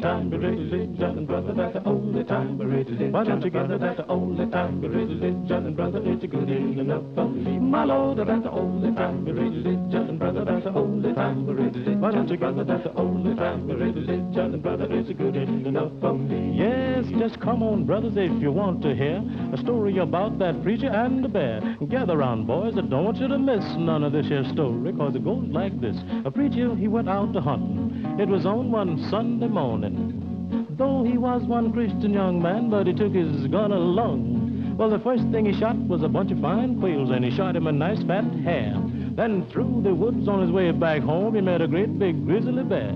time, religion and brother, that's the only time, religion. Why don't you it? That's the only time, religion and brother, it's a good enough for me. My Lord, that's the only time, religion and brother, that's the only time, religion. Why don't you? That's the only time, religion and brother, it's a good enough for me. Yes, just come on, brothers, if you want to hear a story about that preacher and the bear. Gather round, boys. I don't want you to miss none of this here story, cause it goes like this. A preacher, he went out to hunting. It was on one Sunday morning. Though he was one Christian young man, but he took his gun along. Well, the first thing he shot was a bunch of fine quails, and he shot him a nice fat hare. Then through the woods on his way back home, he met a great big grizzly bear.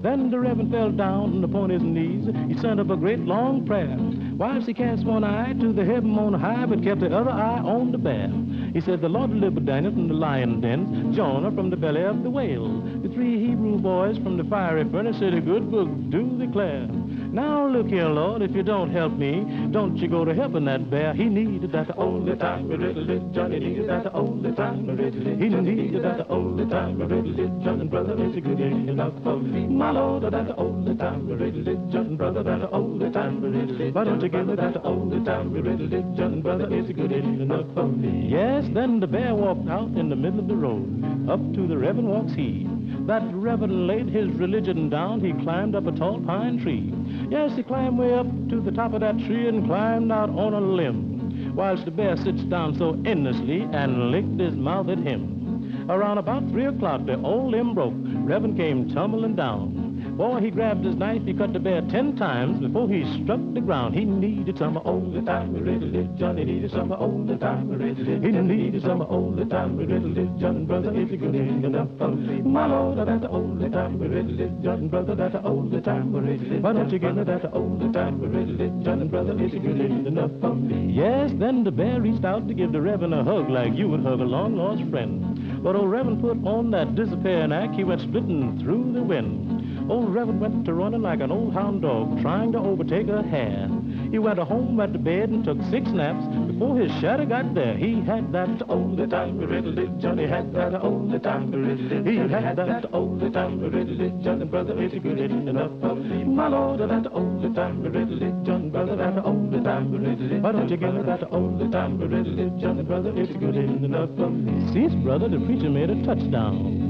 Then the Reverend fell down upon his knees. He sent up a great long prayer. Whilst he cast one eye to the heaven on high, but kept the other eye on the bear. He said, The Lord delivered Daniel from the lion den, Jonah from the belly of the whale. The three Hebrew boys from the fiery furnace said, A good book do declare. Now look here, Lord, if you don't help me, don't you go to helping that bear. He needed that the only time, religion. Johnny needed that the only time, religion. He needed that the only time, religion. And brother, it's good enough for me. My Lord, that the only time, religion. Brother, that the only time, religion. Why don't you give me that the only time, religion. Brother, it's good enough for me. Yes, then the bear walked out in the middle of the road. Up to the Reverend walks he. That Reverend laid his religion down. He climbed up a tall pine tree. Yes, he climbed way up to the top of that tree and climbed out on a limb, whilst the bear sits down so endlessly and licked his mouth at him. Around about three o'clock, the old limb broke. Reverend came tumbling down. Boy, he grabbed his knife, he cut the bear ten times before he struck the ground. He needed some only time, religion. He needed some only time, religion. He needed some only time, religion. Brother, if you good enough for me, my Lord, that's the only time, religion. Brother, that's only time, religion. Why don't you me that the only time, religion? Brother, if you good enough for me. Yes, then the bear reached out to give the Reverend a hug like you would hug a long lost friend. But old Reverend put on that disappearing act, he went splitting through the wind. Old Reverend went to running like an old hound dog, trying to overtake a hare. He went home at the bed and took six naps. Before his shadow got there, he had that only time religion. Johnny had that only time religion. He had that only time religion. Johnny, brother, it's good enough for me. My Lord, that only time religion. Brother, that only time religion. Why don't you give me that only time religion? And brother, it's good enough for me. See, brother, the preacher made a touchdown.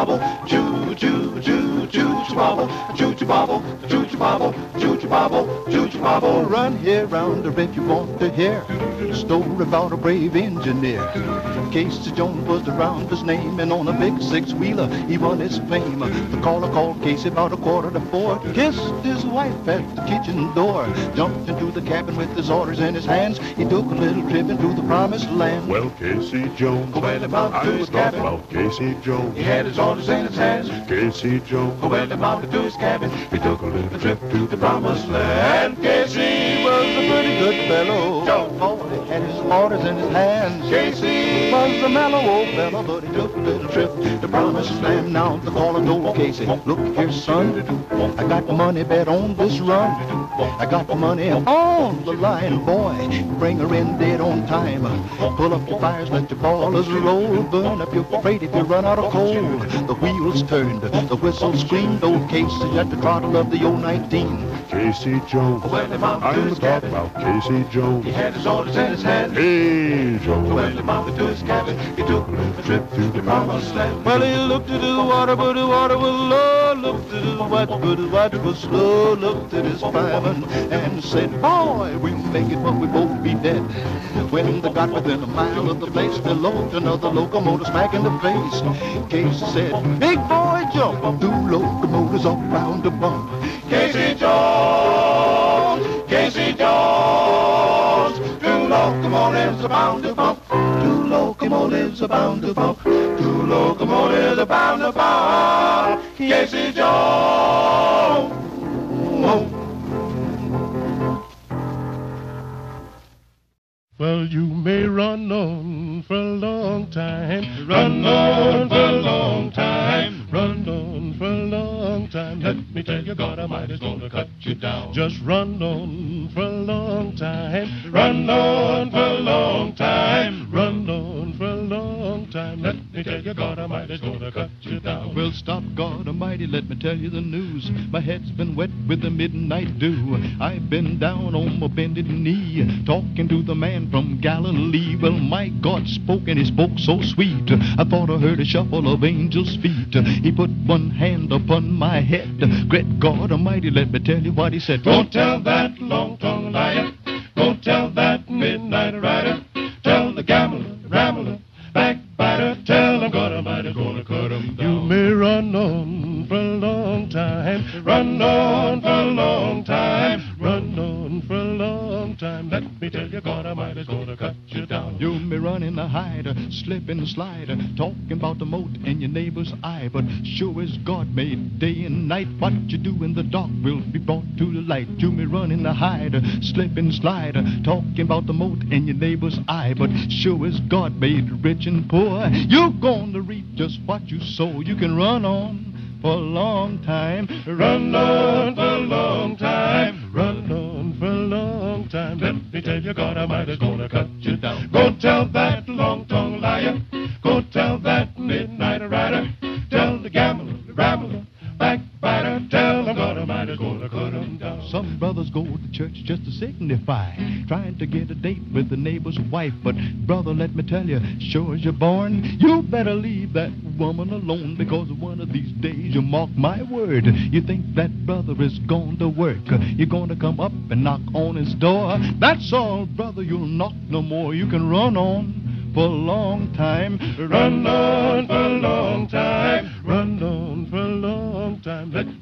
Choo choo bobble, choo choo bobble, choo choo bobble, choo choo bobble, choo choo bobble, choo choo bobble. Run here round her if you want to hear a story about a brave engineer. Casey Jones was around his name, and on a big six-wheeler he won his fame. The caller called Casey about a quarter to four, kissed his wife at the kitchen door, jumped into the cabin with his orders in his hands. He took a little trip into the promised land. Well, Casey Jones, Went about I to was his talking cabin. about Casey Jones. He had his orders in his hands. Casey Jones, Went about to his cabin. He took a little trip to the promised land. Casey was a pretty good fellow. Jones. Orders in his hands. Casey was a mellow old fellow, but he took a little trip to the promised land. Now the caller told Casey, look here, son, I got the money bet on this run. I got the money on the line, boy. Bring her in dead on time. Pull up your fires, let your ballers roll. Burn up your freight if you run out of coal. The wheels turned, the whistle screamed. Old Casey at the throttle of the old 19. Casey Jones. Went about to I his was talking about Casey Jones. He had his orders in his hands. Hey, Jones. about to his cabin. He took a little trip to the promised land. Well, he looked at the water, but the water was low. Looked at the watch, but the watch was slow. Looked at his fireman and said, Boy, we'll make it, but we both be dead. When they got within a mile of the place, they looked another locomotive smack in the face. Casey said, Big boy, jump. Two locomotives all round the bump. Casey Jones, Casey Jones, two locomotives are bound to bump. Two locomotives are bound to bump. Two locomotives are bound to bump. Casey Jones. Well, you may run on for a long time. Run on for a long time. For a long time. Let me tell you you God Almighty's gonna cut you down. Just run on for a long time. Run on for a long time. Run on me tell you, God Almighty's gonna cut you down. Well, stop, God Almighty, let me tell you the news. My head's been wet with the midnight dew. I've been down on my bended knee, talking to the man from Galilee. Well, my God spoke, and he spoke so sweet. I thought I heard a shuffle of angels' feet. He put one hand upon my head. Great God Almighty, let me tell you what he said. Don't tell that long-tongued liar. Don't tell that midnight slip and slide, uh, talking about the mote in your neighbor's eye. But sure as God made day and night, what you do in the dark will be brought to the light. You may run in the hide, uh, slip and slide, uh, talking about the mote in your neighbor's eye. But sure as God made rich and poor, you're going to reap just what you sow. You can run on for a long time. Run on for a long time. Run on for a long time. Let me tell you, God Almighty's gonna Some brothers go to church just to signify, trying to get a date with the neighbor's wife. But, brother, let me tell you, sure as you're born, you better leave that woman alone because one of these days, you mark my word, you think that brother is going to work. You're going to come up and knock on his door. That's all, brother, you'll knock no more. You can run on for a long time. Run on for a long time. Run on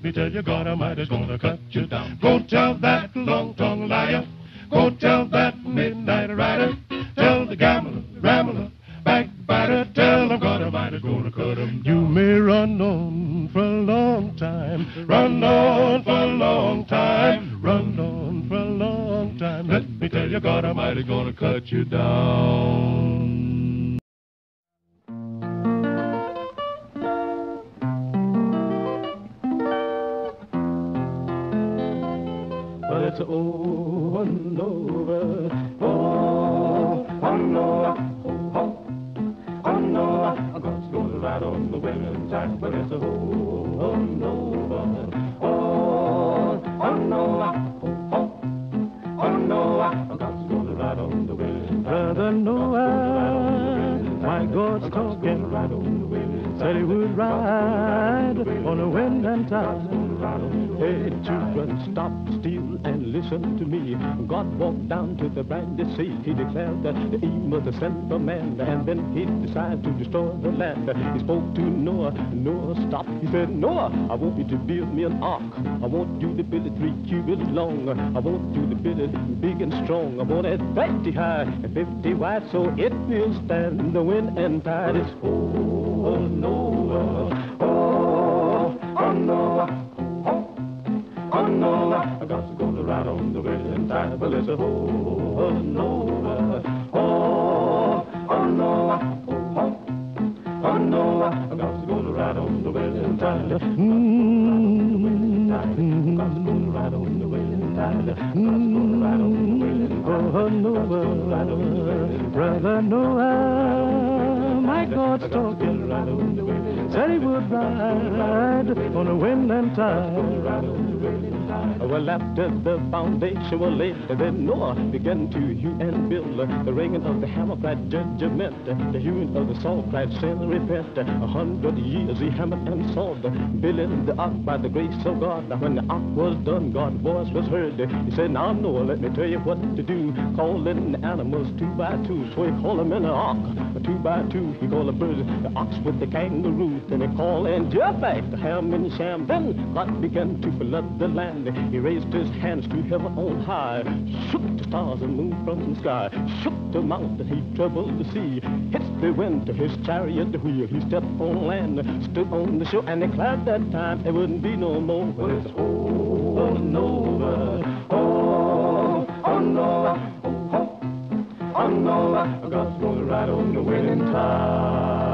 me tell you, God Almighty's gonna cut you down. Go tell that long-tongued liar. Go tell that midnight rider. Tell the gambler, it's over and over. Oh, oh no, oh, oh, oh no, God's gonna ride on the winning tide. Well, it's over and over. Oh, oh no, oh, oh, oh no, God's gonna ride on the tide. Brother Noah, my God's talking. Said he would ride on the wind and tide. Hey, children, stop and listen to me. God walked down to the brandy sea. He declared that was to send a man, and then he decided to destroy the land. He spoke to Noah. Noah stopped. He said, Noah, I want you to build me an ark. I want you to build it three cubits long. I want you to build it big and strong. I want it 50 high and 50 wide so it will stand the wind and tide. It's oh, Noah, oh, oh Noah. Oh no, I got ride on the wailing tide. Well, it's a oh, no, oh, oh no, oh, oh, no, I got to go to ride on the wailing tide. Mm-hmm. Got to go to ride on the wailing tide. Got to go to ride on the. Oh brother Noah, my God's talking. Said he would ride on the wind and tide. Well, after the foundation was laid, then Noah began to hew and build. The ringing of the hammer cried judgment, the hewing of the saw cried sin repent. A hundred years he hammered and sawed, building the ark by the grace of God. When the ark was done, God's voice was heard. He said, Now Noah, let me tell you what to do. Call in the animals two by two, so he called them in the ark. Two by two, he called the birds, the ox with the kangaroo. Then he called in Japheth, the ham and Sham. Then God began to flood the land. He raised his hands to heaven on high, shook the stars and moon from the sky, shook the mountain, he troubled the sea, hit the wind to his chariot wheel. He stepped on land, stood on the shore, and declared that time there wouldn't be no more. But it's over and over, oh, oh no, oh, oh, oh no, God's gonna ride on the winning tide.